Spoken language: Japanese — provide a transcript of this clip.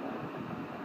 何?